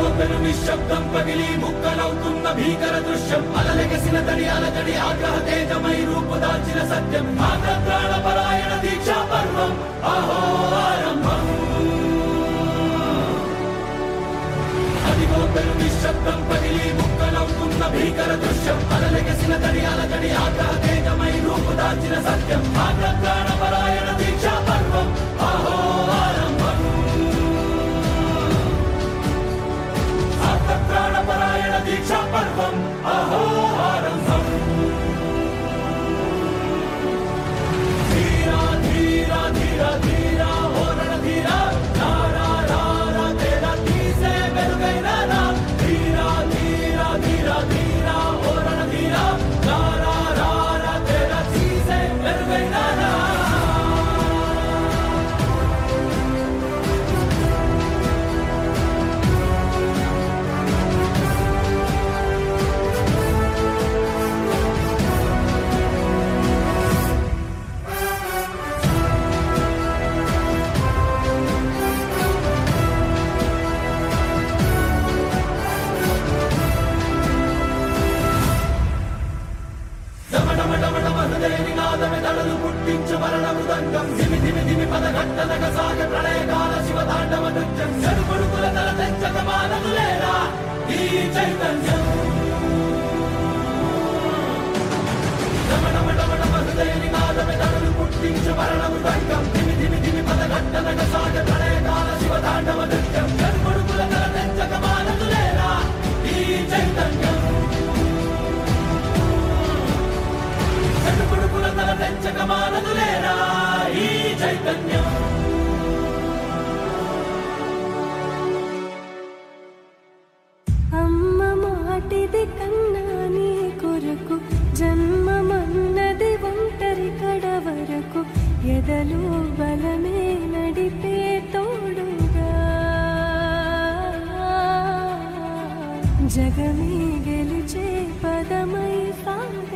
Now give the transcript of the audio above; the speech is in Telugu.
నిశ్శబ్దం పగిలి ముక్కలవుతున్న భీకర దృశ్యం. అలలెగసిన తడి అలజడి ఆగ్రహ తేజమై రూపుదాల్చిన సత్యం. ఆగ్రత్రాణ పరాయణ దీక్షా పర్వం. అహో ఆరంభం. అదిగోతరు నిశ్శబ్దం పగిలి ముక్కలవుతున్న భీకర దృశ్యం. అలలెగసిన తడి అలజడి ఆగ్రహ తేజమై రూపుదాల్చిన సత్యం. ఆగ్రత్రాణ పర్వం దమడమడమడమహృదయనినాదమెదడలు మరణ మృదంగం దిమి దిమి దిమి పద పదఘట్టనగ సాగ ప్రళయకాల శివ తాండవ నృత్యం చెడుకొడుకుల తల తెచ్చక మానదులేరా ఈ చైతన్యం ఈ చైతన్యం. అమ్మ మాటిది కన్నా నీ కొరకు జన్మమన్నది ఒంటరి కడ వరకు ఎదలు బలమే నడిపే తోడుగా. జగమే గెలిచే పదమై సాగ